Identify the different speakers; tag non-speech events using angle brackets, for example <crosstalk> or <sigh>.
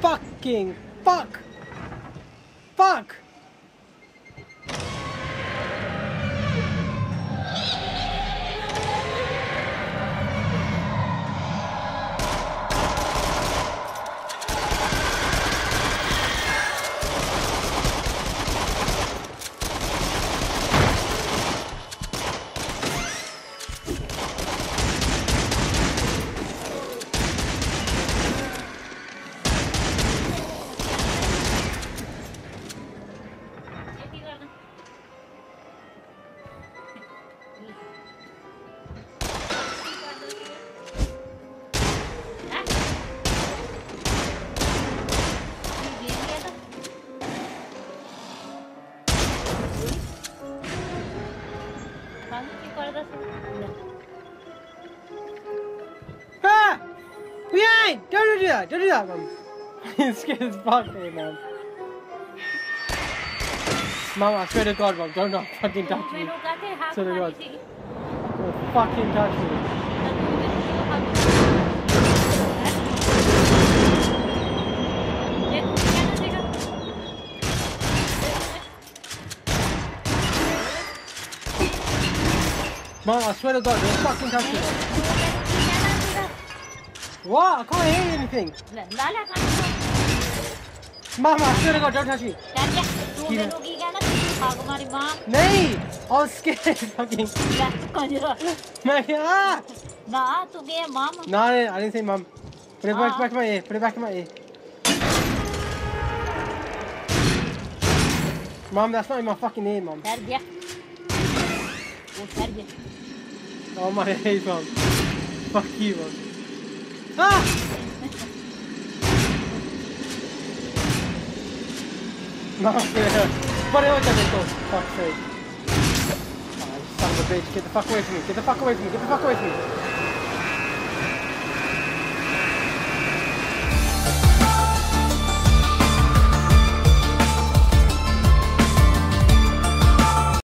Speaker 1: Fucking fuck! Fuck! Ah! We ain't! Don't do that! Don't do that, mom! His scared is fucked, man. Mom, I swear to God, mom, don't not fucking touch me.
Speaker 2: So
Speaker 1: to
Speaker 2: God.
Speaker 1: Don't fucking touch me. Mom, I swear to God, don't fucking touch me. What? I can't hear anything. Mom, I swear to God, don't touch me. नहीं और scared. <laughs> fucking मैं
Speaker 2: क्या ना तू भी
Speaker 1: mom ना नहीं आई नहीं सही mom put it back back my ear put it back my ear mom that's not in my fucking ear
Speaker 2: mom
Speaker 1: Oh my days, man. Fuck you, man. Ah! <laughs> No, But I got it, fuck's sake. Oh, son of a bitch, get the fuck away from me, get the fuck away from me, get the fuck away from me.